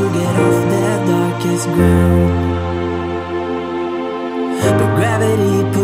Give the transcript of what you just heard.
to get off the darkest ground. But gravity